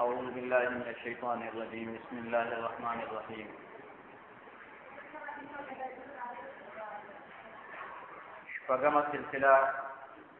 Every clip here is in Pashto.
أعوذ بالله من الشيطان الرجيم بسم الله الرحمن الرحيم شفقم سلسلة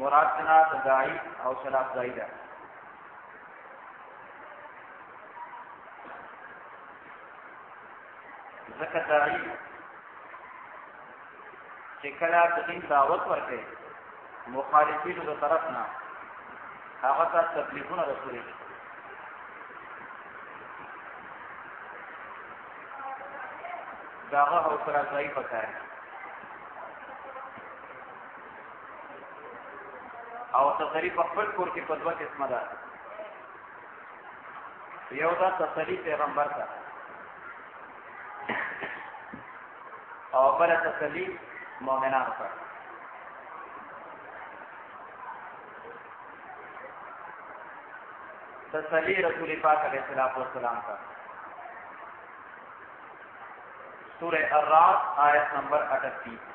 مراد نه د دای او شراب ځای ده ځکه دای چې کله د دین دعوت ورکړي مخالفینو د طرف نه هغه ته تکلیفونه رسولي داغه حوصله ځای پکاره او تسلی په خپل کور کې په دوه قسمه ده یو دا تسلی پیغمبر ته او بل تسلی مؤمنانو ته تسلی رسول پاک علیہ الصلوۃ والسلام کا سورہ الرعد آیت نمبر 38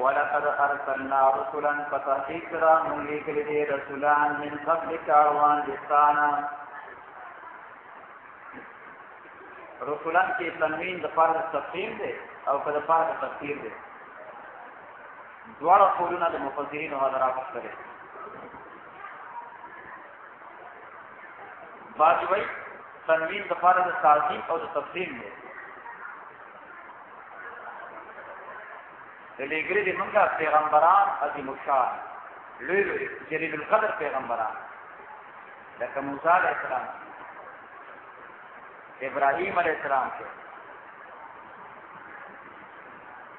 ولقد ارسلنا رسلا فتحقیق را مونږ لیکل دي رسولان من قبل کاروان دستانا رسولان کې تنوین د فرض تفصیل دی او کله فرض تفصیل دی دواړه قولونه د مفسرینو حضرات سره بعض وی تنوین د فارغ تعظیم او د تفصیل دی د لګری د موږ پیغمبران عظیم الشان لوی لوی جلیل القدر پیغمبران لکه موسی علیہ السلام ابراهیم علیہ السلام کې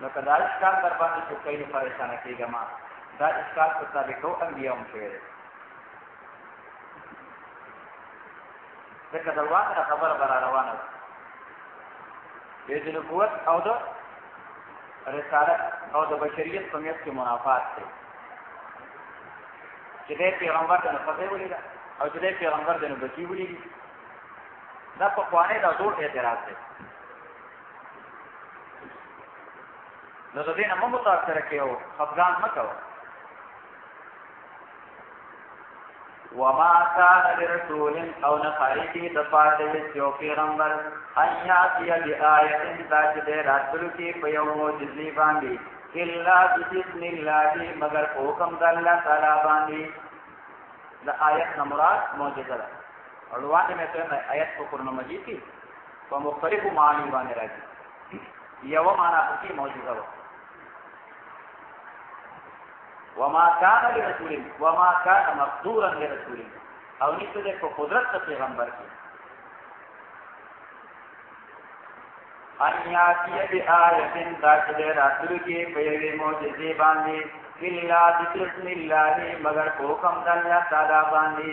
نو کدا اشکال در باندې چې کله پریشان کېږه ما دا اشکال په سابقو انبیاء هم شوی دی ځکه د واقع خبره برا روانه ده د نبوت او د رسالت او د بشریت په میت کې منافات دی چې د پیغمبر د نفقه ولیده او چې د پیغمبر د نبوت ولیده دا په خوانه دا ډول اعتراض دی نو د دې نه مو متاثر کېو خفغان مکو وما كان لرسول او نخارجي د پاره د یو پیغمبر ان یاتی بیاات ذات د راتلو کې په یو معجزې باندې الا باذن الله مگر حکم د الله تعالی باندې د آیت نه مراد معجزه ده اړوانه مې ته آیت په قرآن مجید کې په مختلفو معنی باندې راځي یو معنا کې موجوده ده وما كان لرسول وما كان مقدورا لرسول او نشته د قدرت ته پیغمبر کې ان یاتی بی آیتن تاکل راتلو کې په یوې معجزې باندې الا بسم الله مگر په حکم د الله تعالی باندې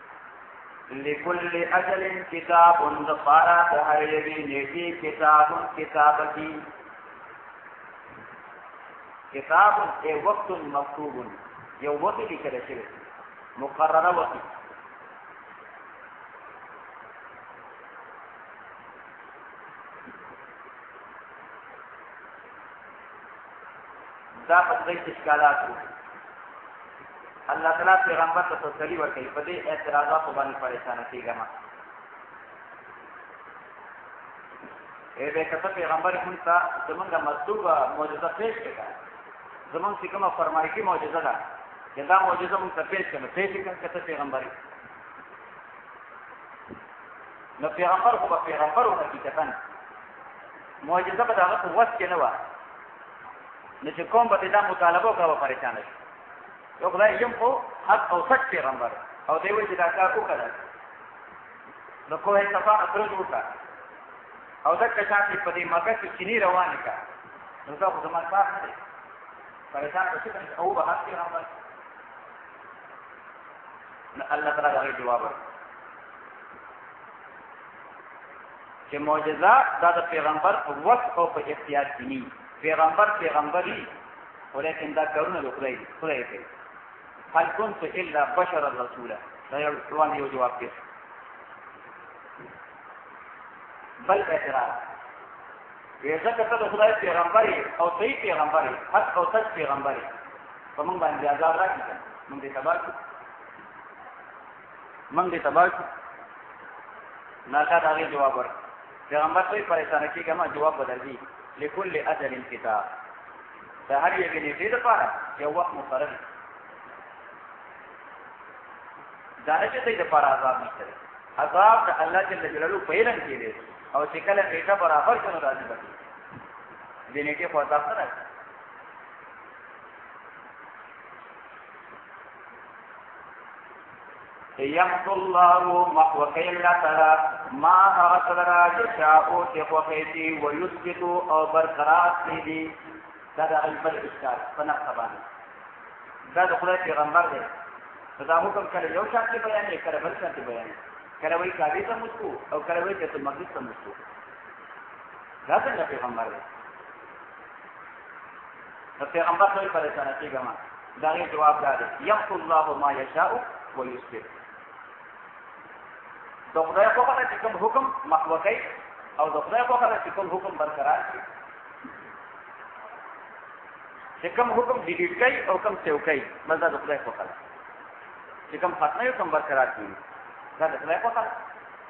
لكل اجل كتاب دفارا تهر يبي نيتي كتاب كتابتي کتاب اے وقت مکتوب یو وقت کی کرے شوی مقررہ وقت دا په دې اشکالات الله تعالی پیغمبر ته تسلی ورکړي په دې اعتراضات باندې پریشان کیږه ما اے به کته پیغمبر هم تا زمونږه مطلوبه معجزه پیش کړه زمونږ چې کومه فرمایشي معجزه ده دا معجزه مونږ ته پیش کړه پیش کړه کته پیغمبر نو پیغمبر خو پیغمبر حقیقتا معجزه به دغه په وس کې نه وه نو چې کوم به دا مطالبه وکړه پریشان شي یو خدای یم خو حق او سچ پیغمبر او دی وایي چې دا کار وکړه نو کوه صفا اخرج وکړه او دا کچا چې په دې مګه کې چینی روان کا نو دا خو زما کار دی پریشان شي او به حق پیغمبر نو الله تعالی دا جواب ورکړي چې معجزه دا د پیغمبر په وخت او په اختیار کې نه پیغمبر پیغمبري ولیکن دا کارونه د خدای دي خدای کوي هل كنت الا بشرا رسولا دا یو ځوان یو جواب دی بل اعتراض یې ځکه ته د خدای پیغمبر او صحیح پیغمبر حق او سچ پیغمبر په موږ باندې عذاب راکړي موږ دې تباہ کړو من دې تبا شو ناکا دا غي جواب ور پیغمبر کوئی پریشان کیږي ما جواب بدلږي لكل اجل کتاب دا هر یو نه دې لپاره یو وخت مقرر دا نه چې دې لپاره عذاب نشته عذاب د الله جل جلاله په علم کې دی او چې کله نیټه برابر شنو راځي به دې نیټه په عذاب نه راځي یحت الله مخوکی الله تعالی ما هغه سره یشاء چې خوښي دي او یثبت او برقرار دي دا د البل اشکال په نقطه باندې دا د خدای پیغمبر دی دا حکم کړي یو شان کې بیان یې کړي بل شان کې بیان یې کړي وایي کاوی ته مسکو او کړي وایي ته مقدس ته مسکو دا څنګه پیغمبر دی د پیغمبر څخه پریشان کیږم دا غي جواب دا دی یمحو الله ما یشاء و یثبت د خدای په خبره چې کوم حکم محو کوي او د خدای په خبره چې کوم حکم برقرار شي چې کوم حکم ډیلیټ کوي او کوم سیو کوي بس دا د خدای په خبره چې کوم ختمه کوم برقرار کیږي دا د خدای په خبره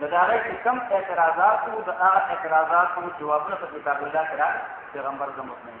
د دغه چې کم اعتراضات وو د هغه اعتراضات وو جوابونه په کتاب الله کې راغلي پیغمبر د مطمئن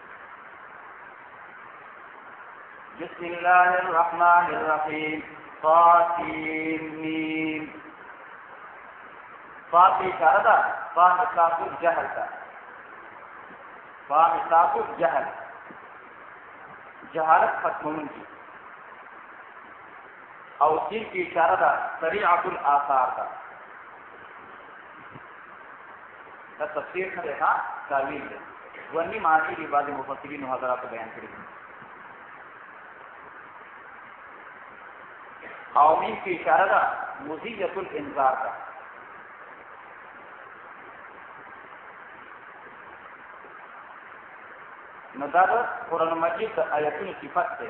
بسم الله الرحمن الرحيم فاتين ميم فاتي شردا فان اطلاق الجهل تا فان اطلاق الجهل جهالت ختمون کی او تین کی اشاره ده سریعه الاثار ده دا تفسیر نه دی ها تعویل دی ونی معنی دی بعض مفسرین حضرات بیان کړی او مین کی اشاره ده مزیت الانذار ده نو دا د قران مجید د آیاتونو صفت ده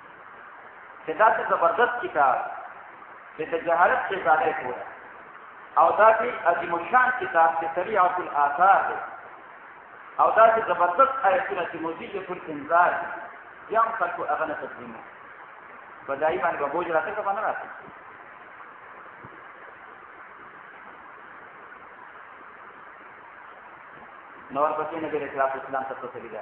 چې دا څه زبردست کتاب چې د جهالت په ځای کوله او دا چې عظیم الشان کتاب چې طبیعت الاثار دی او دا چې زبردست آیتونه چې موجود پر انذار دي هم خلکو هغه نه تسلیمو په دای باندې به بوج راته که نه راته نور پسې نبی رسول الله اسلام ته تسلی ده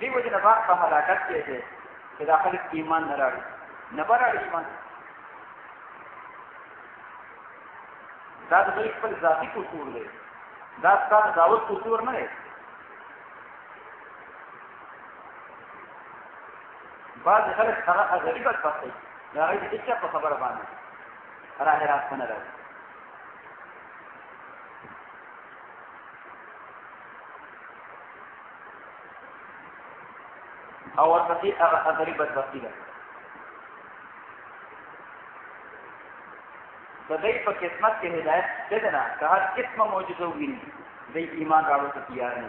دیو جن باق په هلاکت کې دي چې دا خلک ایمان نه راړي نه راړي ایمان دا د دوی خپل ذاتی قصور دی دا ستاسو دعوت قصور نه دی بعض خلک هغه غریبت پخې دا هغه هیڅ په خبره باندې راه راست نه راځي او ورپسې هغه خبرې بدبختي ده د دې په قسمت کې هدایت څه ده نه که هر قسمه معجزه وویني د ایمان راوړو ته تیار نه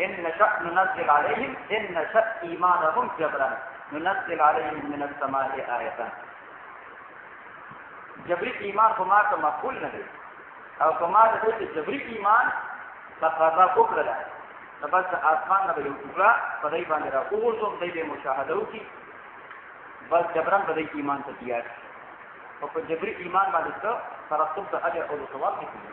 ان نشأ ننزل عليهم ان نشأ ايمانهم جبرا ننزل عليهم من السماء آية جبري ایمان خو ما ته مقبول نه دی او که ما ته چې جبري ایمان تقاضا وکړله نو بس د آسمان نه به یو ټوکړه په دی باندې را وغورځوم دی به مشاهده وکړي بس جبران به دی ایمان ته تیار شي او په جبري ایمان باندې څه ترتب د اجر او د ثواب نه کېږي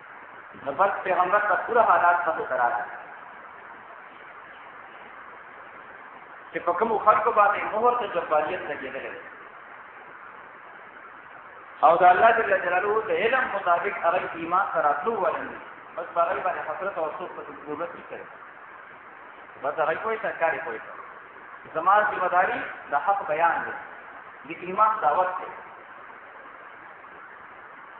نو بس پیغمبر ته پوره حالات مخې ته راغلي چې په کومو خلکو باندې مهر د جباریت لګېدلی دی او د الله جل جلاله د علم مطابق هغه ایمان سره راتلو ولري بس هغه باندې حسرت او افسوس په ضرورت کې کوي بس هغه کوی ته کاری کوی زما ذمہ داری د حق بیان دی د ایمان دعوت دی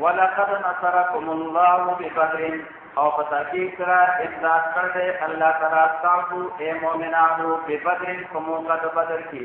ولقد نصركم الله ببدر او په تحقیق سره امداد کړ دې الله تعالی تاسو اے مؤمنانو په بدر کومو قد بدر کې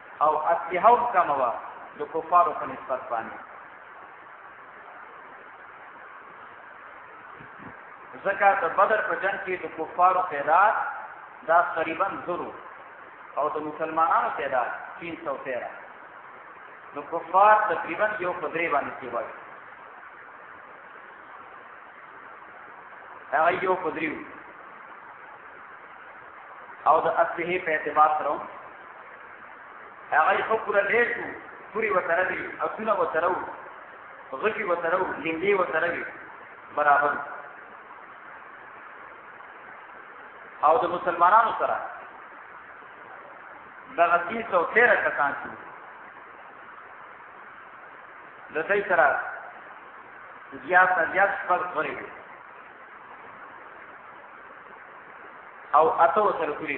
او اسلحه هم کمه وه د کفارو په نسبت باندې ځکه د بدر په جنګ کې د کفارو تعداد دا تقریبا زرو او د مسلمانانو تعداد 313 نو کفار تقریبا یو په درې باندې کې وایي هغه یو په دریو او د اصلي په اعتبار سره هغه یې خپل لري شو پوری وسره دي او څونه وسره وو غټي وسره وو لنګي وسره وي برابر او د مسلمانانو سره دغه 313 کسان شو د دې سره زیات زیات فرق غوري او اته وسره کړی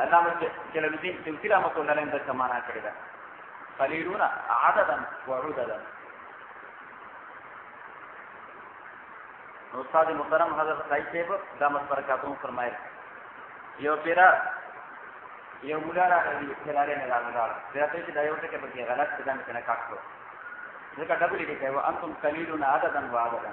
علامه جلال الدین سیوطی رحمۃ اللہ علیہ دا سمانا کړی دا قلیلون عددا وعددا استاد محترم حضرت سعید صاحب دا مبارکاتون فرمایل یو پیرا یو مولا راغلی خلاله نه راغلی دا ته چې دا یو ټکی پکې غلط څه نه کنه کاټو ځکه ډبل لیکي و انتم قلیلون عددا وعددا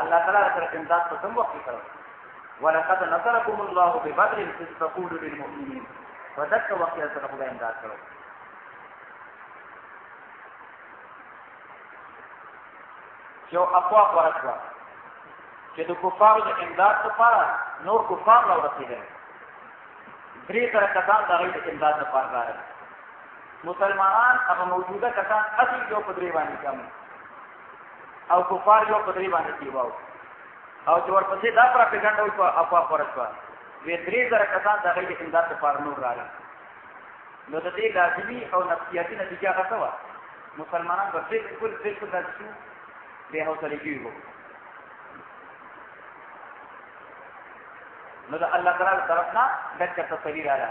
الله تعالی سره امداد په کوم وخت کړو ولقد نصركم الله ببدر اذ تقول للمؤمنين فدک وخت سره خدای امداد کړو یو اقوا ورکړه چې د کفارو د امداد لپاره نور کفار را ورسېدل درې سره کسان د هغوی د امداد لپاره راغلل مسلمانان هغه موجوده کسان اصل یو په درې باندې کم او کفار یو په دې باندې کیواو او چې ورپسې دا پر پیغام او په افوا پرځوا وی درې زره کسان د غیر امداد لپاره نور راغلي نو د دې لازمي او نفسیاتي نتیجه هغه څه وه مسلمانان به بالکل بالکل داسې شو بې حوصلې کېږي وو نو د الله تعالی له طرف نه دغه تصویر راغله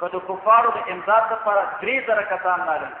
که د کفارو د امداد لپاره درې زره کسان راغلي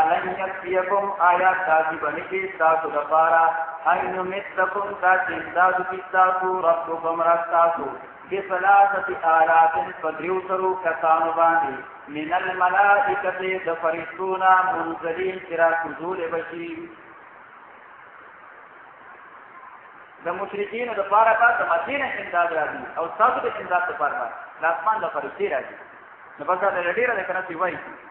الم یکفیکم آیا کافی بنی دی ستاسو لپاره ان یمدکم دا چې امدادو کې ستاسو ربکم راستاسو بثلاثه آلاف فدریو سرو کسانو باندې من الملائکه د فرشتونا منزلین کرا حضور بشی د مشرکین د پاره په د مدینه امداد راځي او تاسو د امداد لپاره د اسمان د فرشتي راځي نو بس دا لري راځي کنه سی وایي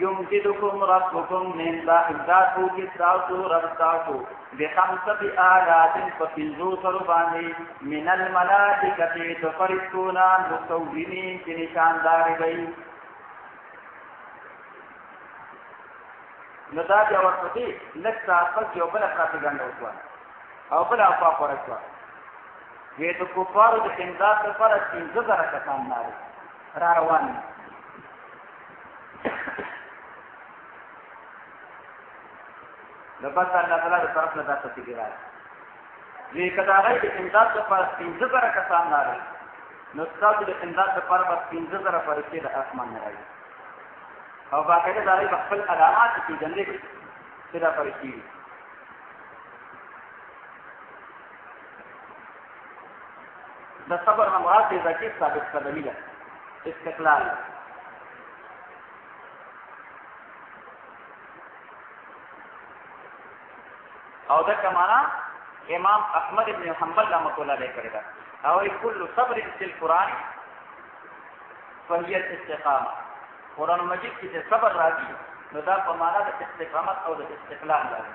یمددکم ربکم من دا امداد او کی تاسو رب تاسو بخمسه آلات فپنزو سر باندې من الملائکه تفرستونا مصومین چې نشاندار دی نو دا بیا ورپسې لږ ساعت پس یو بله پراپګنډه وشوه او بله افوا خوره شوه وې د کفارو د امداد لپاره پنځه زره کسان نارې را روان دي د بس الله تعالی د طرف نه دا څه کیږي وی کدا غي د امداد لپاره پنځه زره کسان نه لري نو تاسو د امداد لپاره بس پنځه زره فرشتي د اسمان نه راځي او باقاعده دا غي خپل علامات کې جنلې چې دا فرشتي د صبر نه مراد دې ځکه ثابت قدمی ده استقلال او دا کمانا امام احمد ابن حنبل رحمۃ اللہ علیہ کرے گا او کل صبر فی القران فهي الاستقامه قران مجید کې صبر راځي نو دا په معنا د استقامت او د استقلال راځي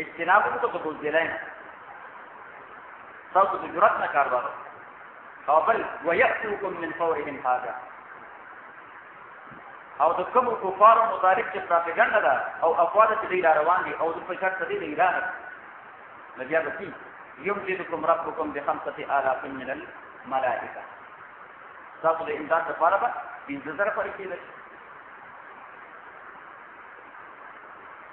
اجتناب کو تو بول دے لینا سب تو جرات نہ کار بارو او بل ويأتوكم من فورهم هذا او د کوم کفارو مطابق چې پروپاګاندا ده او افواج چې دی روان دي او د فشار ته دی ایران نبي هغه کی يمددكم ربكم بخمسة آلاف من الملائكة تاسو د امداد لپاره به پنځه زره فرښتې لرئ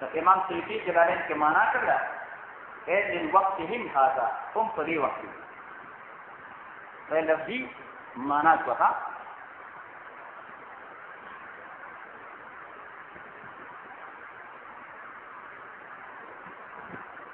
ته امام سیوطي جلالین کې معنا کړل اے من وقتهم هذا هم په دې وخت کې په لفظي معنا څخه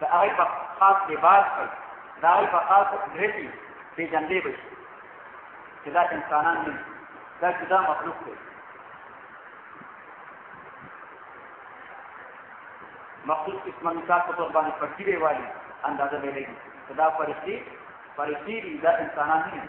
د هغه په خاص لباس کې د هغه په خاص ډرېټي په جنبې به شي چې دا انسانان نه دا جدا مخلوق دی مخصوص قسمه مثال په تور باندې پټي دی والی اندازه به لګي دا فرشتي فرشتي دي دا انسانان نه دي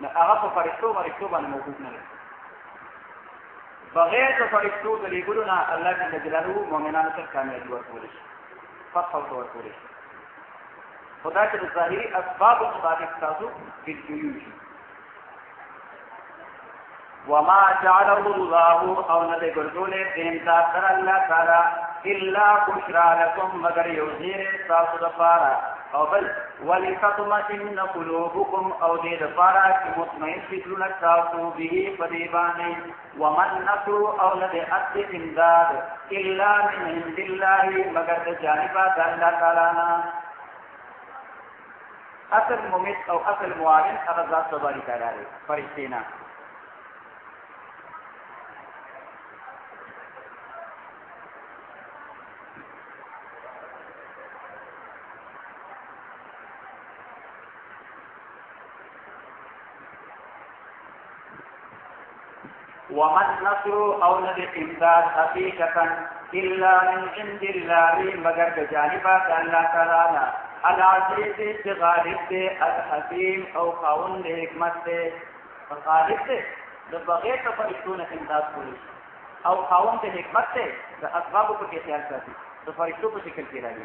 نو هغه په فرشتو فرشتو باندې موجود نه دی بغیر د فرشتو د لیګلو نه الله جل جلاله مؤمنانو ته کامیابی ورکول شي فتح ورکول شي خدا چې د ظاهري اسباب مطابق تاسو کې جوړیږي وما جعله الله او نه دې ګرځولې دین تا تر الله تعالی الا بشرا لكم مگر یو زیر تاسو د پاره او بل ولتطمئن قلوبكم او دې د پاره چې مطمئن شي ټولنه تاسو به په دې باندې ومن نصر او نه دې اصل امداد الا من عند الله مگر د جانب الله تعالی اصل ممت او اصل معاون هغه ذات تبارک تعالی دی فرشتي نه وما النصر او ندی امداد حقیقتا الا من عند الله مگر د جانبه د الله تعالی نه العزیز چې غالب دی الحکیم او خاون د حکمت دی غالب دی د بغیر ته فرشتونه امداد کولی او خاون د حکمت دی د اسبابو په کې خیال ساتي د فرشتو په شکل کې راځي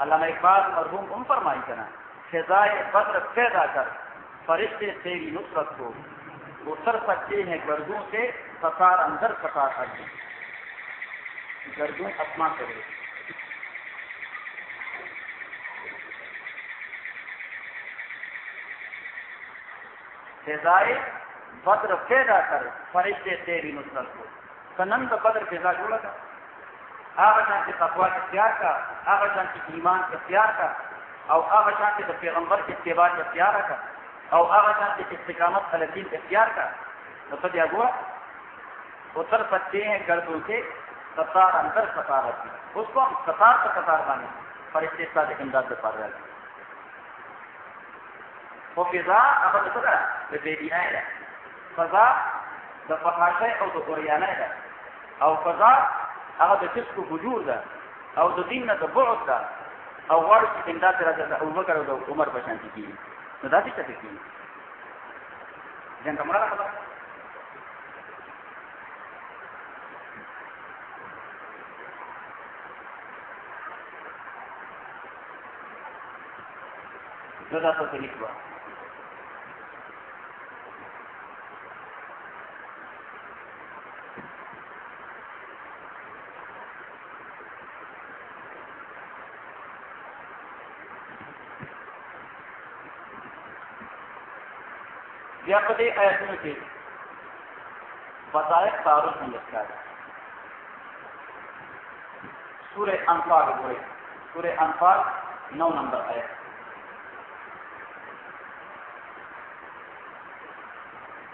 علامه اقبال مرحوم هم فرمایي کنه خدای بدر پیدا کر فرشتے تیری نصرت کو وہ سر سکتے ہیں گردوں سے قطار اندر قطار آگے گردوں اسما کرے خدای بدر پیدا کر فرشتے تیری نصرت کو سنن بدر پیدا جوڑا تھا هغه شان چې تقوا اختیار کا هغه شان چې ایمان اختیار کا او هغه شان چې د پیغمبر اتباع اختیار کا او هغه شان چې استقامت علی دین اختیار کا نو څه دی هغه اتر پتے ہیں گردوں سے قطار اندر قطار رکھی اس کو ہم قطار کا قطار بانے فرشتے ساتھ امداد دے پار رہے وہ فضا اگر تو دا بے بے بی آئے فضا دا فحاشے اور دا قریانہ ہے او فضا هغه د فسق او فجور ده او د دین نه د بعد ده او غواړي چې بندا سره د ابوبکر او د عمر په شان کیږي نو دا څه څه کیږي جن کومه خبره نو دا څه لیکو بیا په دې آیتونو کې وظایف تعارف نه ښکاري سورہ انفال وګورئ سورہ انفال 9 نمبر آیت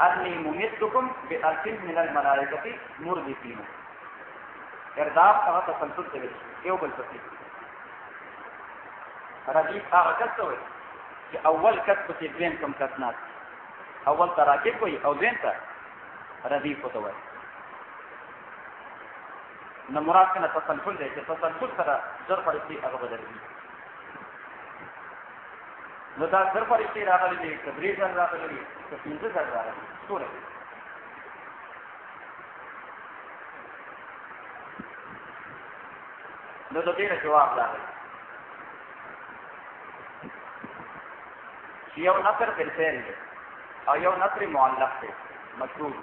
انی ممدکم بألف من الملائکتی مردفین ارداف هغه تسلسل ته ویل یو بل پسې ردیف هغه کس ته وایي چې اول کس پسې دویم کم کس نه اول ته راکب وایي او دویم ته ردیف ته وایي نو مراد کنه تسلسل دی چې تسلسل سره زر پرستی هغه بدلوي نو دا زر فرشتي راغلي دي که درې زر راغلي دي که پنځه زر راغلي دي څومره دي نو د دې نه جواب راغلی چې یو نثر بالفعل دی او یو نثر معلق دی مشهور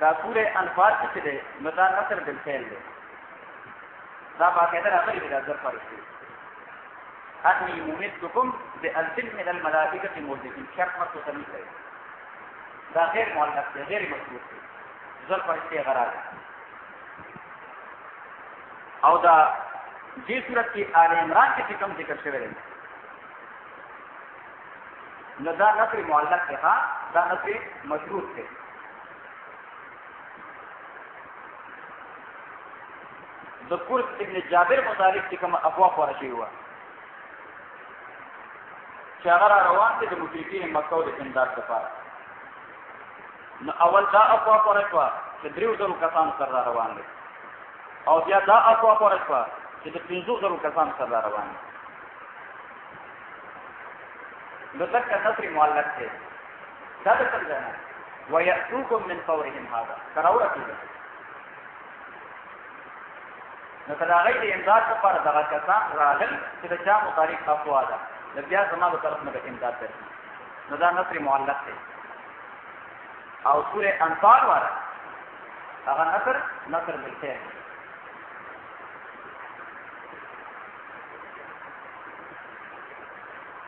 دا سوره انفال کې دی نو دا نثر بالفعل دی دا باقاعده راغلي دي دا زر فرشتي أني ممدكم بألف من الملائكة مردفين شرط مرد تميز ہے دا غیر معلق دی غیر مشروط دی زر فرشتي غرار او دا دې صورت کې آل عمران کې کوم ذکر شوی دی نو دا نصر معلق دی ها دا نصر مشروط دی د کورس ابن جابر متعلق چې کوم ابوا خور شوی و چې هغه روان دي د مشرکین مکه او د امداد لپاره نو اول دا ابوا خور شو چې دریو زرو کسان سره روان دي او بیا دا ابوا خور شو چې د پنځو زرو کسان سره روان دي د تک نصر معلق دی دا د کوم ځای نه ويأتوكم من فورهم هذا تراوره کېږي نو که د هغوی د امداد لپاره دغه کسان راغل چې د چا مطالق خطوا ده د بیا زما د طرف نه به امداد درکړي نو دا نصر معلق دی او سورې انفال واره هغه نصر نصر بالخیر دی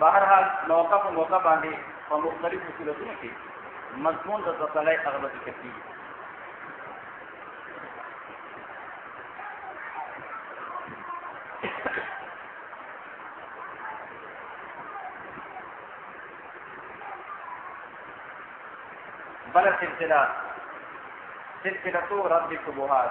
بهر حال موقع په موقع باندې په مختلفو صورتونو کې مضمون د تسلی هغه به ذکر کیږي بل سلسله سلسله رد شبهات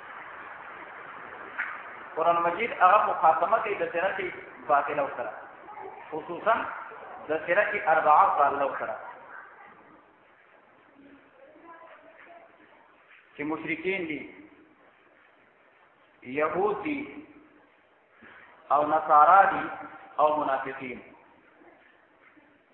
قران مجید هغه مخاطبه کوي د سیرت باطله سره خصوصا د سیرت اربعه باطله سره چې مشرکین دي يهود دي او نصارا دي او منافقین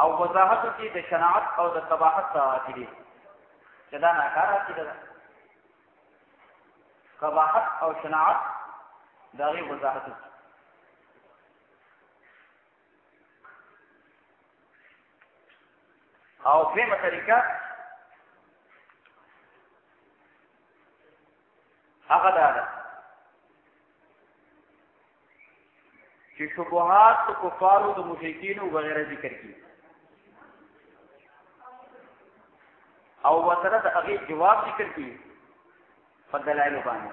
او وضاحت کې د شناعت او د قباحت راځي دي چې دا ناکاره کې ده قباحت او شناعت دا غي وضاحت کې او په مطلقه هغه دا ده چې شبهات د کفارو د مشرکین او غیره ذکر کی او وتره د هغه جواب ذکر کی په دلایل باندې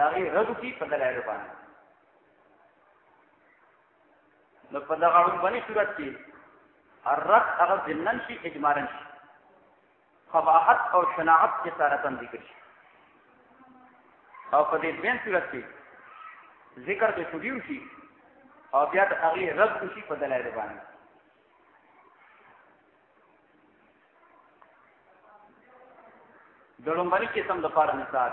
دا غي رد کی په دلایل باندې نو په دغه باندې صورت کې الرد هغه ضمنن شي اجمالا شي فباحت او شناعت کې سره تم ذکر شي او په دې بین صورت کې ذکر د شویو شي او بیا د هغه رد شي په دلایل باندې د لومړي قسم د پاره مثال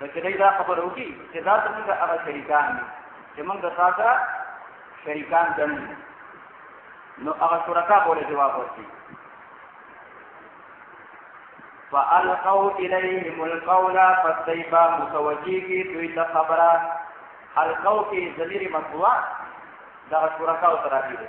نو چې دوی دا خبره وکړي چې دا څنګه هغه شریکان دي چې موږ د ساته شریکان ګڼو نو هغه شرکا کوله جواب ورکړي فالقوا اليهم القول فاستيبا متوجي کی دوی ته خبره القوا کی ضمیر مقوا دا شرکا او تراتی دي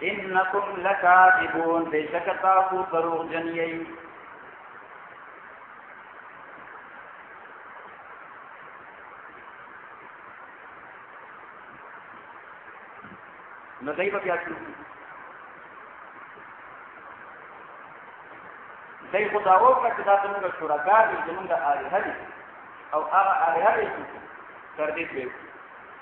انکم لکاذبون بشک تاسو دروغ جن یی نو دای په بیا شروع دای خو دا وکړه چې دا څنګه شرکا دي زمونږ د آلهه او هغه آلهه دي تر دې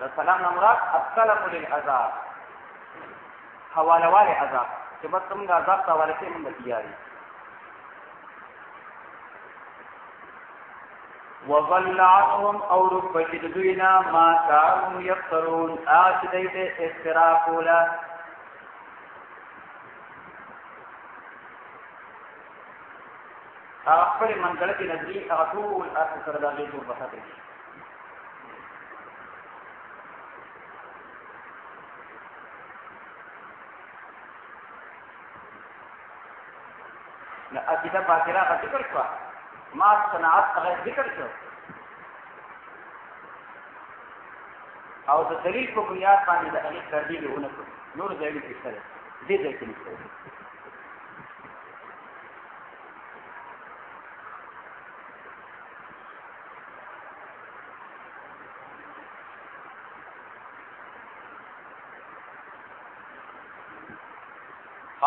دا سلام نه مراد السلام للعذاب حواله والے عذاب چې بس موږ عذاب ته حواله کې موږ تیاری وظل عنهم او ربجد دوینا ما کارون یفترون آج دیت افتراقولا هغه خپل منځله کې نظری هغه ټول ارث سره د هغې ټول بساته شي نو عقیده باطله هغه ذکر شوه ما صنعت هغه ذکر شو او د دلیل په بنیاد باندې د هغې تردید ونه کړو نور ځایونه کې شته دی دې ځای کې نشته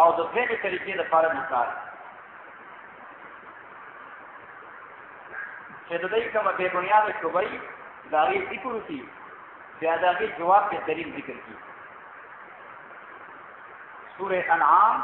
او د دغه طریقې لپاره مثال چې د دې کومه به بنیاد شوی دا یې ذکر کی بیا دا یې جواب په دلیل ذکر کی سورہ انعام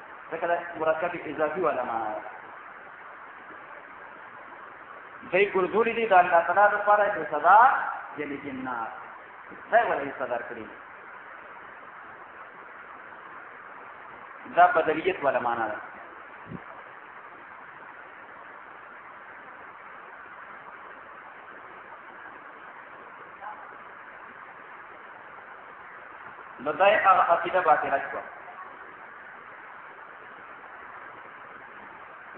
ځکه دا مرکب اضافي ولا معنا ده دای ګرځولې دي د الله تعالی لپاره د صدا یعنی جنات دا ولې صدا کړی دا بدلیت ولا معنا ده نو دای هغه عقیده باطله شوه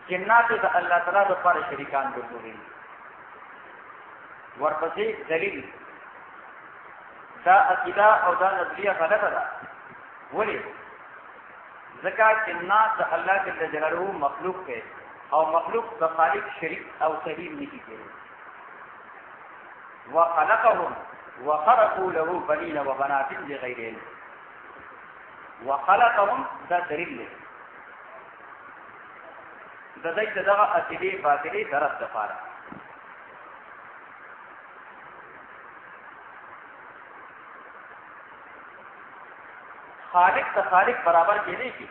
جنات د الله تعالی د پر شریکان ګرځولي ورپسې دلیل دا عقیده او دا نظریه غلطه ده ولی ځکه جنات د الله جل جلاله مخلوق دی او مخلوق د خالق شریک او سلیم نه کیږي وخلقهم وخرقوا له بنين وبنات بغير علم وخلقهم دا دلیل دی د دې چې دغه اصلي باطلي درس د پاره خالق ته خالق برابر کېدی شي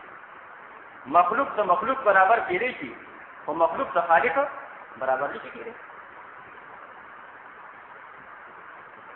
مخلوق ته مخلوق برابر کېدی شي او مخلوق ته خالق برابر نشي کېدی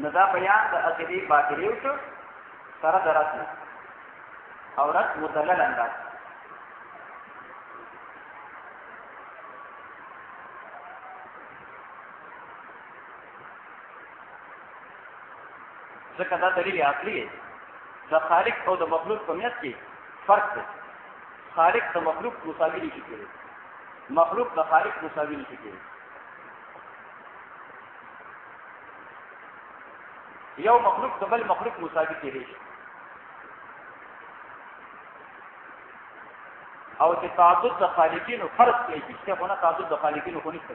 نو دا بیان د عقیدې باطلې وشو سره د رد او رد مدلل انداز ځکه دا دلیل عقلی دی د خالق او د مخلوق په میت کې فرق دی خالق د مخلوق مساوي نشي کېدی مخلوق د خالق مساوي نشي کېدی یو مخلوق د بل مخلوق مساوي کېدی شي او چې تعدد د خالقینو فرق کوي چې خو نه تعدد د خالقینو خو نشته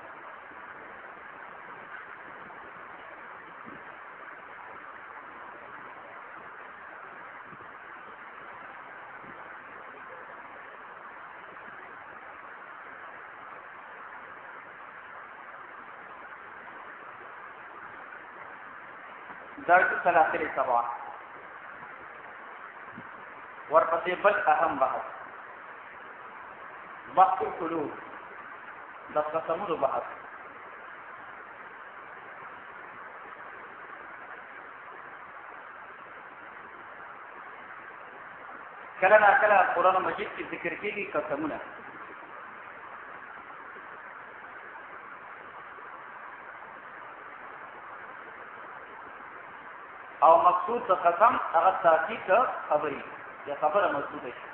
درجه سلاسل سبا ورپسې بل اهم بحث وقت القلوب د قسمونو بحث کله نا کله قران مجید کې ذکر کېږي قسمونه او مقصود د قسم هغه تاکید خبري یا خبره مقصود شي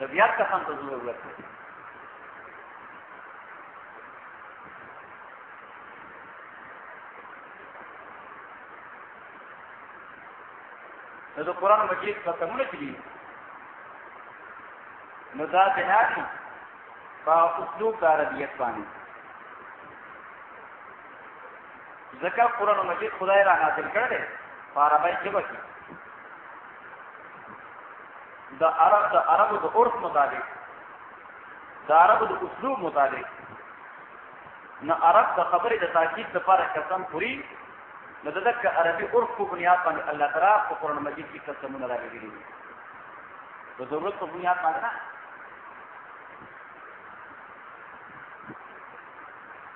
طبیعت ته هم ضرورت دی د قرآن مجید په تمونه کې دي نو دا بنا دي په اسلوب د عربیت باندې ځکه قرآن مجید خدای را نازل کړی دی په عربۍ ژبه کې د عرب د عربو د عرف مطابق د عربو د اسلوب مطابق نه عرب د خبرې د تاکید لپاره قسم خوري نو د دک عربي عرف په بنیاد باندې الله تعالی په قرآن مجید کې قسمونه راغلي دي د ضرورت په بنیاد باندې نه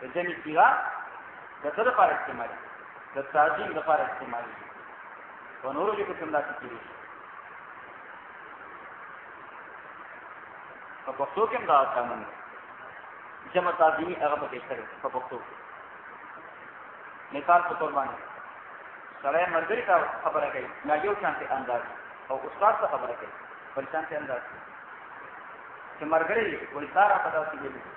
د جمع صيغه د څه لپاره استعمالي د تعظیم لپاره استعمالي په نورو کې کوم داسې کېږي په پښتو کې دا قانون جمع تعظیمي هغه په کې سره په پښتو کې مثال په تور باندې سړی مرګري ته خبره کوي نه یو شانتي انداز او استاد ته خبره کوي بل شانتي انداز چې مرګري وایي سارا په داسې ویلي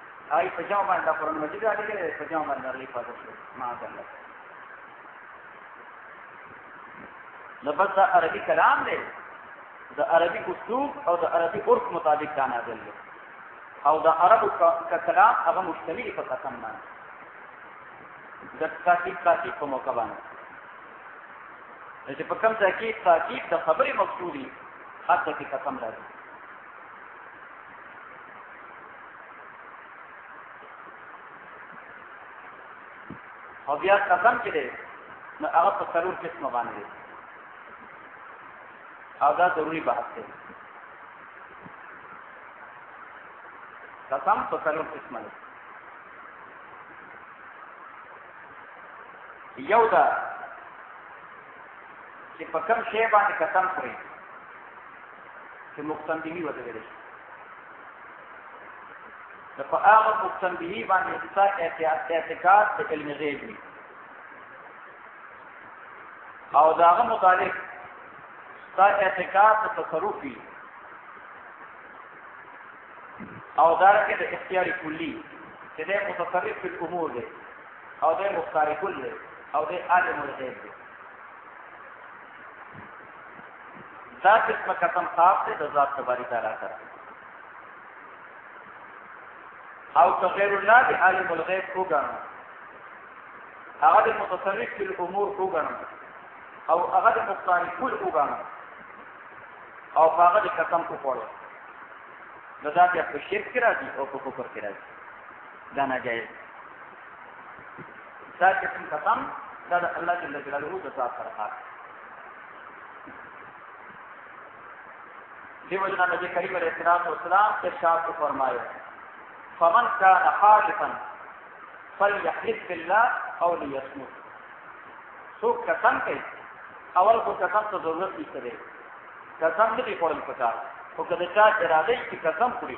هغه په جام باندې قرآن مجید راځي کې په جام باندې لري پاتې شو ما ځنه نو بس دا عربي کلام دی د عربي اسلوب او د عربي عرف مطابق دا نازل دی او د عربو کلام هغه مشتمل په قسم باندې د کاتب کاتب په موقع باندې چې په کوم ځای کې کاتب د خبرې مقصودي حتی کې قسم راځي او بیا قسم چې دی نو هغه په څلور قسمه باندې او دا ضروري بحث دی قسم په څلور قسمه دی یو دا چې په کوم شی باندې قسم خوري چې مقسم به وته ویل شي د په هغه مقسم به باندې څه احتیاط اعتقاد د علم غیب دی او داغه متعلق څه اعتقاد د تصرفي او دارنګه د اختیار کلی چې د متصرف په امور دی او د مختار کلی او د عالم الغیب دی دا قسم قسم خاص دی د ذات تباری تعالی سره او که غیر الله دی عالم الغیب وګڼو هغه د متصرف فی الامور وګڼو او هغه د مختار کل وګڼو او هغه د قسم کو پړو نو دا بیا په شرک کې راځي او په کفر کې راځي دا ناجایز دا چې کوم قسم دا د الله جل جلاله د ذات سره خاص دی وجنا نبی کریم علیہ الصلوۃ والسلام ارشاد فرمایا فمن كان حالفا فليحلف بالله او ليصمت څوک قسم کوي اول خو قسم ته ضرورت نشته دی قسم نه دی خوړل پکار خو کله چې راځي چې قسم کړی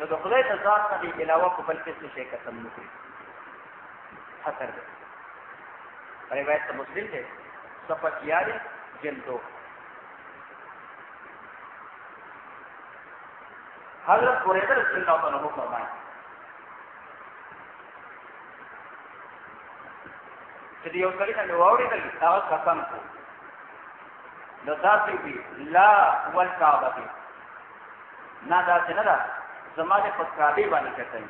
نو د خدای د ذات نه دی علاوه په بل څه شي قسم نه کوي خطر دی روایت ته مسلم دی صفحه 46 جلد 2 حضرت قریبه رسول الله تعالی عنہ فرمایي چې یو کلی نه ووري دل هغه قسم کو نو تاسو به لا والکعبه نه دا څنګه ده زمانه په کابه باندې کتل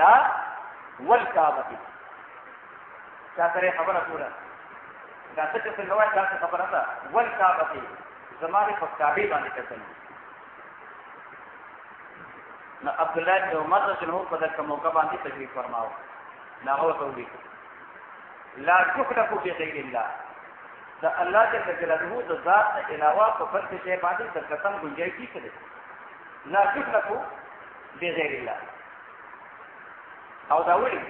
لا والکابه چا سره خبره کوله دا څه چې څنګه وایي دا څه خبره ده والکابه زمانه په کابه باندې کتل نو عبد الله بن عمر رضی الله عنه په دغه موقع باندې تشریف فرماو نو هغه ته وی لا تخلق بغیر الله د الله جل جلاله د ذات نه علاوه په بل څه شی باندې د قسم ګنجای کی کړي لا تخلقو بغیر الله او دا ویل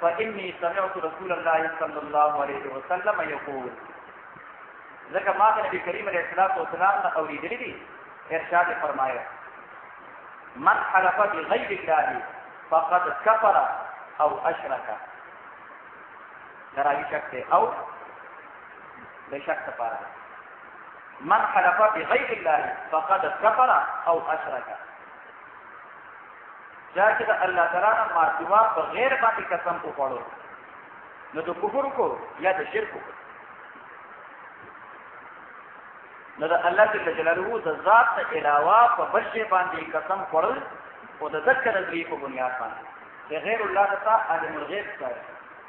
فإني سمعت رسول الله صلى الله عليه وسلم يقول ځکه ما د نبی کریم علیه الصلاۃ والسلام نه اوریدلی دي ارشاد فرمایي من حلف بغیر الله فقد كفر او اشرك دراوی شک دی او د شک لپاره من حلف بغیر الله فقد كفر او اشرك دا چې د الله تعالی نه مارتوا په غیر باندې قسم کو خوړو نو د کفر کو یا د شرک کو نو د الله جل جلاله د ذات ته علاوه په بل شی باندې قسم خوړل او د ذکر د په بنیاد باندې غیر الله تعالی عالم الغیب دی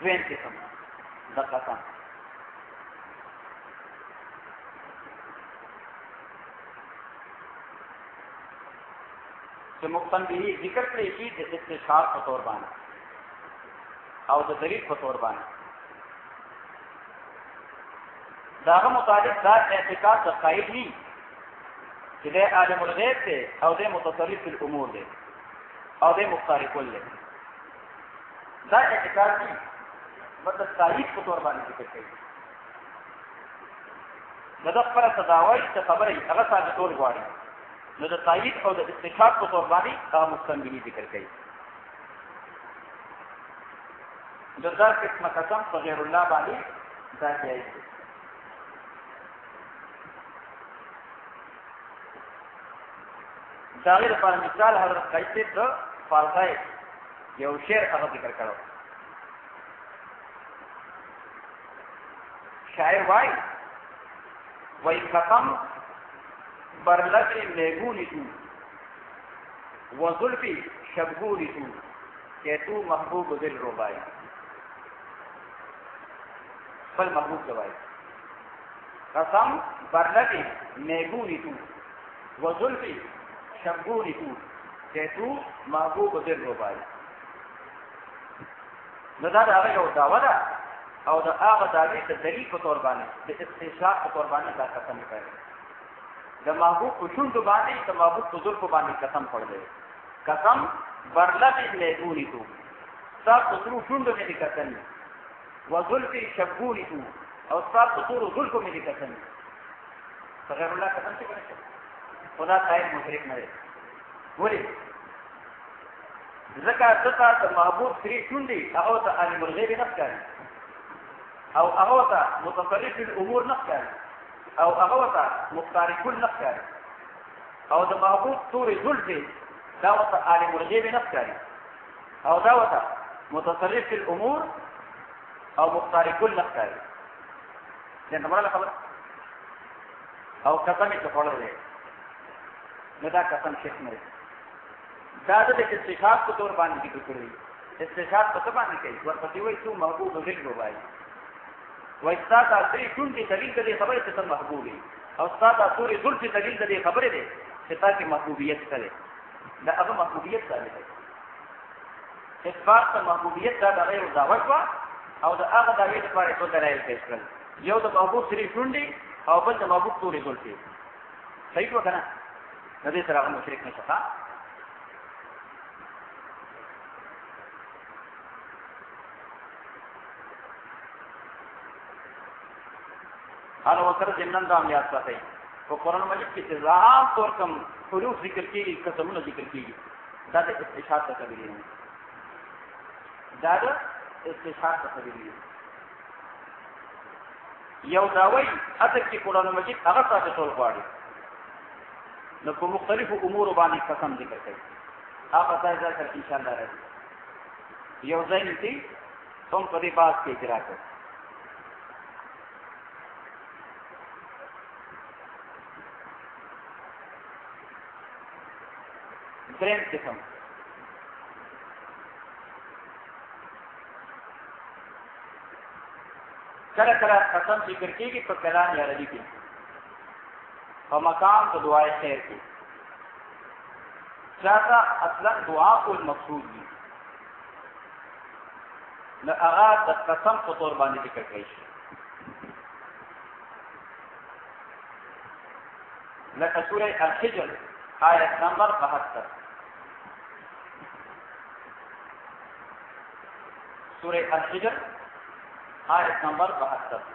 دویم قسم د قسم چې مقسم به ذکر کړی شي د استشهار په تور باندې او د دلیل په تور باندې داغه مطابق دا اعتقاد د قائل نه چې د عالم الغیب دی او د متصرف الامور دی او د مختار کل دی دا اعتقاد دی مطلب تایید په تور باندې ذکر کوي نو دا خپل تداوی ته خبرې هغه څنګه تور غواړي نو د تایید او د استشهاد په تور باندې هغه مستنبلی ذکر کوي د دا قسمه قسم په غیر الله باندې دا جایز دی داغه لپاره مثال حضرت قیس د فارسای یو شعر هغه ذکر کړو شاعر وای وای ختم بر لب میگونی تو و ظلفی شبگونی تو کہ تو محبوب دل ربائی فل محبوب دوائی قسم برلتی میگونی تو و ظلفی شبگونی تو کہ تو محبوب دل رو بائی نو دا دا غیر او دعوه ده او دا هغه دعوی د دلیل په تور باندې د استنشاق په تور باندې دا قسم کوي د محبوب په شوند باندې د محبوب په ظلم باندې قسم پړلې قسم برلغه میګونی تو سب اترو شوند دې قسم وظلفي شبوني تو او صار تطور ظلفو مې کتن غیر الله کتن څه کنه خدا قائل مشرک نه دی ولی زکا دتا ته محبوب سری شوندي او ته عالم الغیب نه ښکاري او هغه ته متصرف الامور نه ښکاري او هغه ته مختار کل نه ښکاري او د محبوب تورې ظلفي دا ته عالم الغیب نه ښکاري او دا وته متصرف فی الامور او مختار کل نختاری لأن مرة خبر او قسم تقول لي ندا قسم شیخ مری دا د استشهاد په تور باندې ذکر کړی استشهاد په څه باندې کوي ورپسې وایي څو محبوب غیر وایي وایي ستا دا درې ټونډې دلیل د دې خبرې چې ته محبوب یې او ستا دا تورې زلفې دلیل د دې خبرې دی چې تا کې محبوبیت څه دی دا هغه محبوبیت ثابت دی اثبات ته محبوبیت دا د غیر دعوت وا او د هغه دعوی لپاره څه دلایل پیش کړل یو د محبوب سری شونډي او بل د محبوب تورې ګلفي صحیح وکړه نه دې سره هغه مشرک نشه هر وکړه چې نن دا یاد ساتي په قران مجید کې چې عام طور کوم حروف ذکر کیږي قسمونه ذکر کیږي دا د استشهاد ته کوي دا د استشهاد ته کوي یو داوی اته کې قران مجید هغه تاسو ټول غواړي نو په مختلفو امور باندې قسم ذکر کوي هغه ځای ځکه ان شاء الله راځي یو ځای نتی هم په دې باز کې اجرا کړ دریم قسم کله کله قسم ذکر کیږي په کلام عربي کې په مقام د دعای خیر کې چاته اصلا دعا کول مقصود دي نو هغه د قسم په تور باندې ذکر کړی شي لکه سوره الحجر آیت نمبر 72 سوره الحجر آیت نمبر 72 Thank you.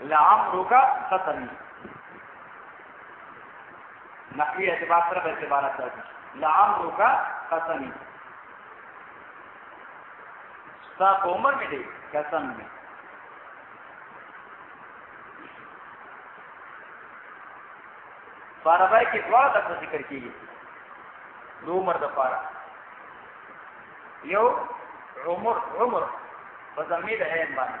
لعمرک ختم نحوی اعتبار سره به عبارت راځي لعمرک ختم ستا عمر مې دی قسم مې فارابای کې دوا د ذکر کیږي نو عمر د فارا یو عمر عمر په زمي د عین باندې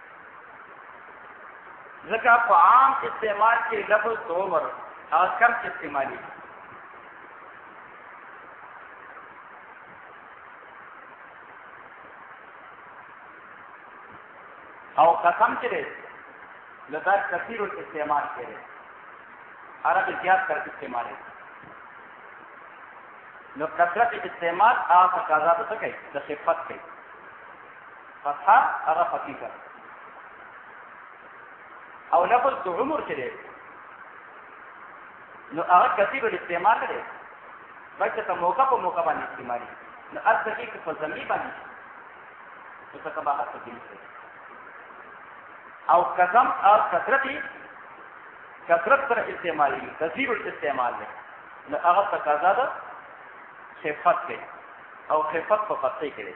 ځکه په عام استعمال کې لفظ دومر هغه کم استعمالي او قسم چې دی لدا کثیر استعمال کړي عرب زیات کر استعمال نو کثرت استعمال آ تقاضا ته کوي د خفت کوي فتحه هغه خفيفه او لفظ د عمر چې دی نو هغه کثیر الاستعمال دی بلکې ته موقع په موقع باندې استعمالي نو هر څه کې په زمي باندې نو څه کبا هر څه کې او قسم او کثرتي کثرت سره استعمالي کثیر الاستعمال دی نو هغه تقاضا ده خفت کې او خفت په پخې کې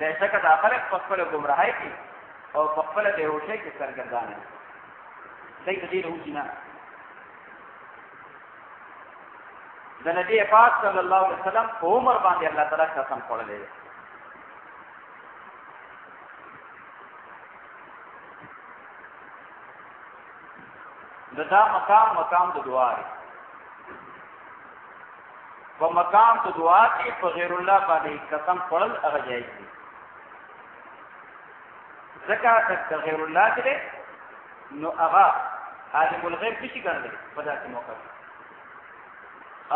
نه ځکه دا خلک په خپل ګمراهۍ کې او په خپل د هوښۍ کې سرګردان دي دوی د دې هوښي نه د نبی پاک صلی الله علیه وسلم په عمر باندې الله تعالی قسم خوړلې دا مقام مقام د دعا دی په مقام د دعا کې په غیر الله باندې قسم خورل هغه جایز دی ځکه چې غیر الله کې نو هغه عالم الغیب بشي ګڼل په داسې موقع کې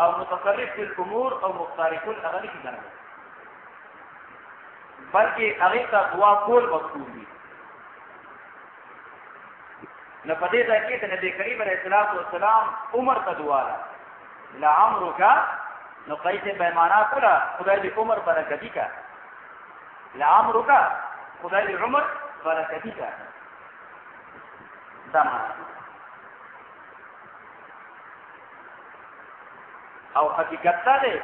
او متصرف فی الامور او مختار کل هغه نه ګڼل بلکې هغه ته دعا کول مقصود دی نو په دې ځای کې د نبی کریم علیه الصلاۃ والسلام عمر ته دعا ده لعمرک نو قیس به معنا کوله خدای دې عمر برکتی کا لعمرک خدای دې عمر برکتی کا دا معنا او حقیقت دا دی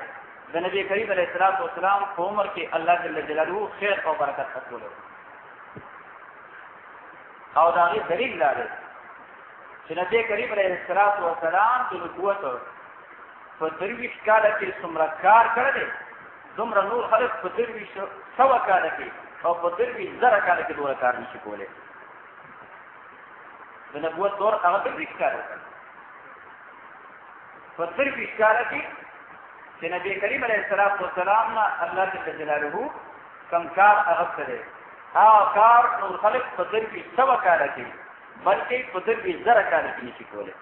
د نبی کریم علیه الصلاۃ والسلام په عمر کې الله جل جلاله خیر او برکت ورکړي او دا غي دلیل دا دی چې نبی کریم علیه الصلاۃ والسلام د نبوت په درویش کال کې څومره کار کړل دومره نور خلک په درویش سو کال کې او په درویش زره کال کې دوه کار نشي کولای د نبوت دور هغه درویش کال په درویش کال کې چې نبی کریم علیه الصلاۃ والسلام نه الله جل جلاله کم کار هغه کړی دا کار نور خلق په دروي سوا کاله کې بلکې په دروي زره کاله کې نشي کولای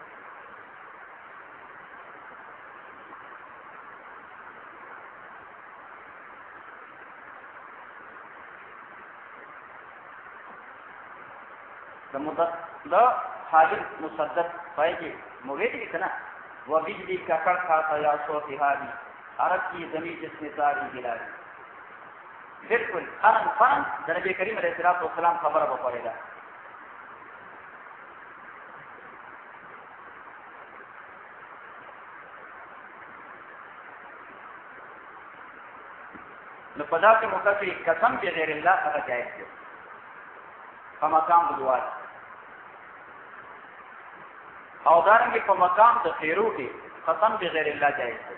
د مدد د حاجب مصدق پای کې مو ویل دي کنه و بجلی کا کړه تا یا سو تهادي عرب کی زمین جس میں ساری گلاری بالکل قرن قرن د نبی کریم علیه الصلاه والسلام خبره به پرې ده نو په داسې موقع کې قسم چې غیر الله هغه جایز دی په مقام د دعا او دارنګه په مقام د خیرو کې قسم به غیر الله جایز دی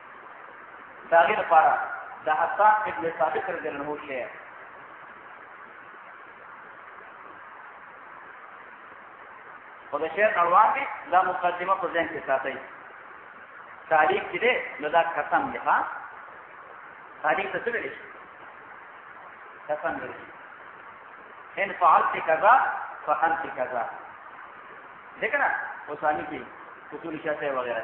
دا غیر لپاره د حسان ابن ثابت رضی الله عنه شعر خو د شعر اړوان دي دا مقدمه په ذهن کې ساتئ تعلیق چې دی نو دا قسم دی ها تعلیق ته څه ویل شي قسم ویل شي ان فعلت کذا فانت کذا دیکھ نا اوسانی کی اصول شاہ وغیرہ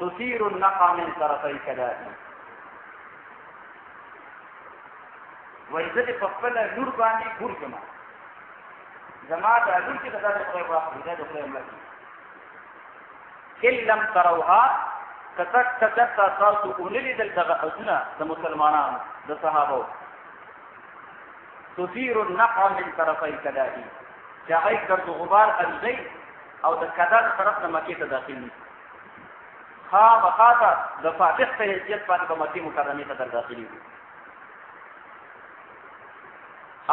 تثير النقى من طرفي كلامي وای زه په خپل لور باندې ګورځم زما د لور کې د داسې خدای په خپل د خدای ملک کلم تروها کتک کتک تاسو اونلې دلته غوښنه د مسلمانانو د صحابه تثير النقع من طرفي كداهي چې هغه ګرد غبار الزي او د کدا طرف نه مکه ته داخل دي خا مخاطه د فاتح په حیثیت باندې په مکه مکرمه ته در داخلي دي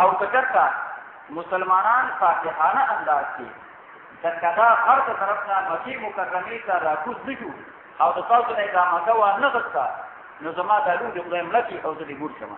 او کچرتا مسلمانان فاتحانه انداز کې د کدا هر طرف نه مکه مکرمه ته راکوز نشو او د تاسو نه دا مکه و نه غوښته نو زما د لوی خدای ملکی او د دې ګور شمه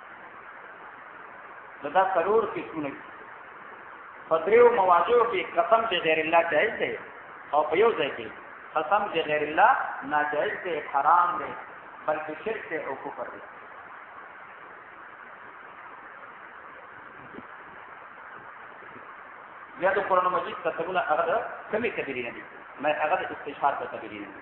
دا څلور قسمونه دي په دریو مواضعو کې قسم به غیر الله جائز دی او په یو ځای کې قسم به غیر الله ناجائز دی حرام دی بلکې شرک دی او کفر دی بیا د قرآن مجید قسمونه هغه د کمې کبیرې نه دي مې هغه د استشهاد د کبیرې نه دي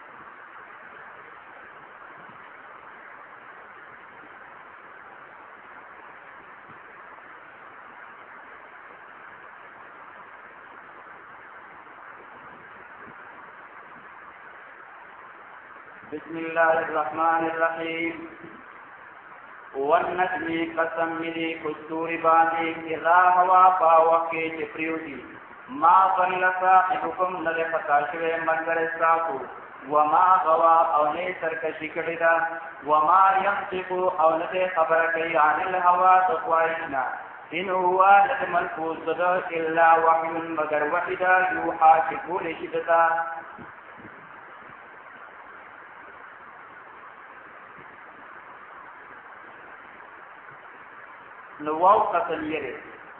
بسم الله الرحمن الرحيم والنجم قسم ملي كستور باندې اذا هوا باوکه چې پریوزي ما ضل صاحبكم نه ده خطا شوی ملګری ستاسو وما غوا او نه سرکشي کړې ده وما ينطق او نه ده خبره کوي عن الهوا د خواهشنا ان هو لد ملفوظ ده الا وحي مگر وحي ده يوحى چې کول شي دتا نو واو قتل یې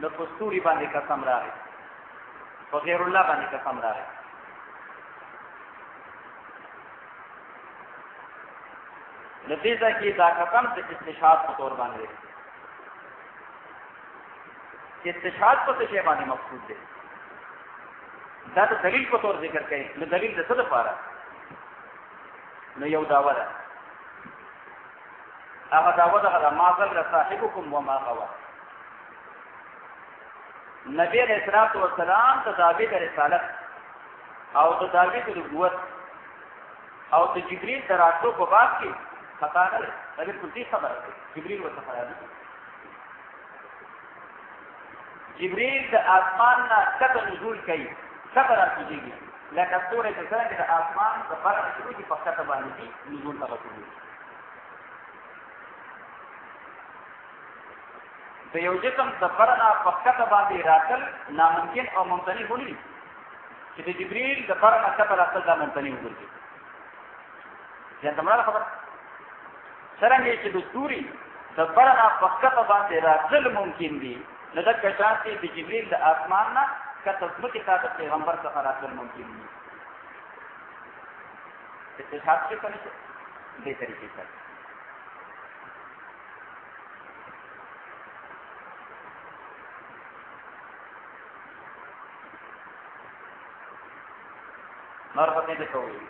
نو په ستوري باندې قسم راغی په غیر الله باندې قسم راغی نتیجه کې دا قسم د استشهاد په تور باندې استشهاد په څه باندې مقصود دی دا د دلیل په تور ذکر کړي نو دلیل د څه لپاره نو یو داوره هغه دا ودا غلا ما ضل صاحبكم وما غوا نبی علیہ الصلوۃ والسلام ته داوی د رسالت او د داوی د نبوت او د جبرئیل دراتو په باب کې خطا نه لري په دې خبره ده جبرئیل ورته خبره ده جبرئیل د آسمان نه کته نزول کوي کته راځي لکه ستوري چې څنګه د آسمان د فرق شروع کې په کته باندې نزول کوي د یو جسم د فرنا په کته باندې راتل ناممکن او ممتنع بولی چې د جبريل د فرنا کته راتل دا ممتنع وګرځي ځان تمره خبر څنګه چې د سوري د فرنا په کته باندې راتل ممکن دي نو د کشانتي د جبريل د اسمان نه کته ځمکه ته د پیغمبر څخه راتل ممکن دي استشهاد څه کوي دې طریقې سره نور پته دې کوي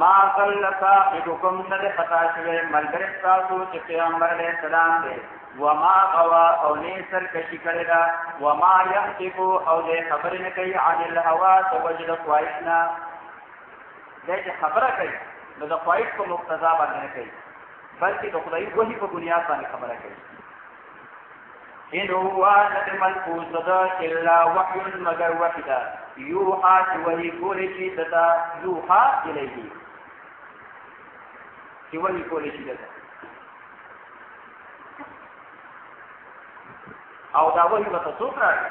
ما قل صاحبكم نه خطا شوی ملګری تاسو چې پیغمبر علیه السلام دی وما غوا او نه سر کشي کړی دا وما يحتفو او دې خبرې نه کوي عن الهوا توجد خواهشنا دا چې خبره کوي نو د خواهش په مقتضا باندې نه کوي بلکې د خدای وحي په بنیاد باندې خبره کوي ان هو نبی ملکوس دا الا وحی مگر وحی دا یوحا چې وحی کولی شي دتا یوحا الیه چې وحی کولی شي دتا او دا وحی به څوک راځي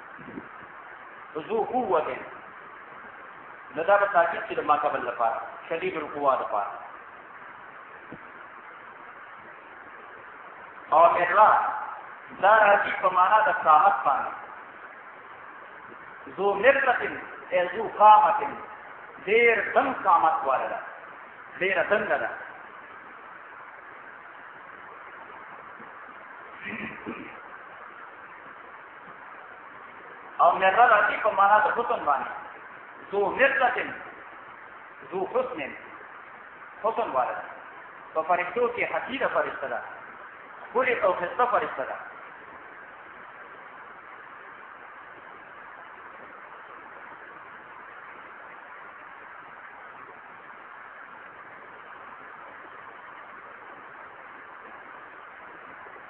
ذو قوت نو دا په تاکید کې د ما قبل لپاره شدید القوا لپاره او مرا دا راځي په معنا د قامت باندې ذو مرتن ای ذو قامت ډیر دم قامت والا ده ډیر دم ده او مرة راځي په معنا د حسن باندې ذو مرة ذو حسن حسن والا په فرشتو کې حسیره فرشته ده ښکلې او ښایسته فرشته ده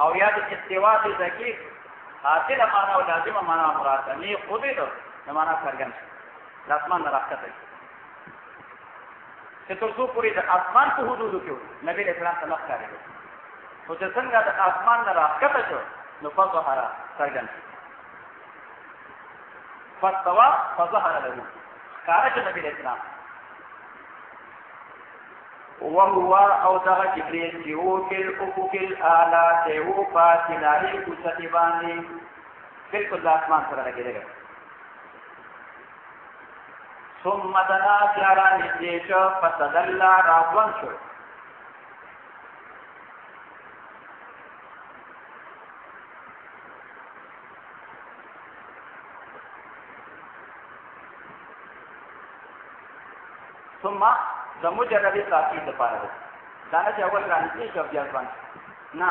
او یا د استوا د ذکی حاصل معنا او لازمه معنا مراد ده نه خود دې نو معنا څرګند د اسمان نه راکته چې تر څو پورې د اسمان په حدودو کې نبی له اسلام ته لخرې خو چې څنګه د اسمان نه راکته شو نو په ظهر څرګند فاستوا فظهر له کارج نبی له اسلام وهو او دغه جبريل چې وو کې الافق الاعلى ته وو په کناري کوڅه باندې بالکل د اسمان سره لګېدل ثم دنا پیارا نږدې شو فتدلى راوان شو ثم د مجرد تاکید لپاره ده دا نه چې اول رانږدې شو بیا ځوان نه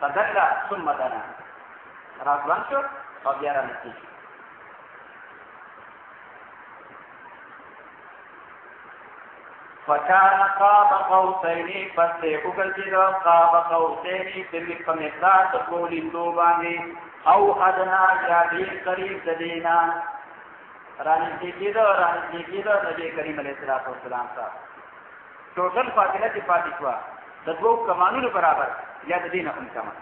تدلا ثم دنا را ځوان شو او بیا رانږدې شو فکان قاب قوسینی پس دی وګرځي دا قاب قوسینی په لیک په مقدار د کولی دوه باندې او ادنا یا دې قریب د دینه رانږدې کېده رانږدې کېده نبی کریم علیه الصلاة والسلام ته ټوټل فاصله چې پاتې شوه د دوو کمانونو برابر یا د دې نه هم کمه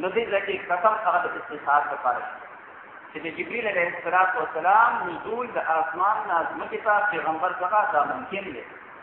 نو دې ځکه قسم هغه د استخار لپاره شي چې د جبريل عليه السلام نزول د آسمان نه ځمکې ته پیغمبر څخه دا ممکن دی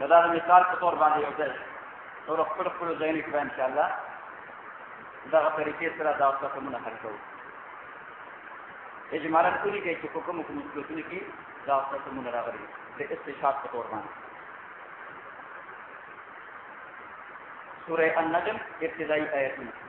دا د مثال په تور باندې یو ځای نور خپل خپل ځایونه کړه ان شاء الله دغه طریقې سره دا اوس ته مونږ حل کوو اجمالا کولی کې چې کوم کوم مشکلونه کې دا اوس ته مونږ راغلي د استشهاد په تور باندې سورہ النجم ابتدائی آیتونه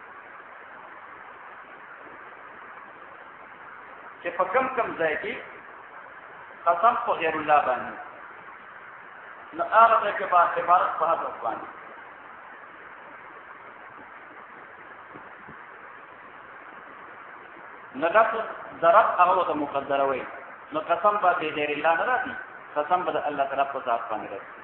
چې په کم کم ځای کې قسم په غیر الله باندې نو هغه ځای کې با عبارت په حضرت باندې نو لفظ ضرب هغه ته مقدره وي نو قسم به غیر الله نه راځي قسم به الله تعالی په ذات باندې راځي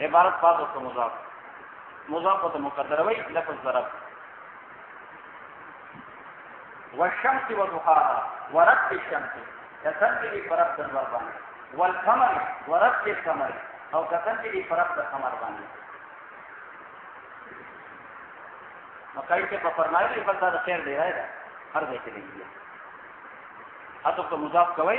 عبارت فاضل ته مضاف مضاف ته مقدر وي لفظ ضرب والشمس وضحاها ورب الشمس قسم دې پر رب دنور باندې والقمر ورب القمر او قسم دې پر رب د قمر باندې مکای ته په فرمایلی په دا خیر دی راځه هر ځای کې دی اته په مضاف کوي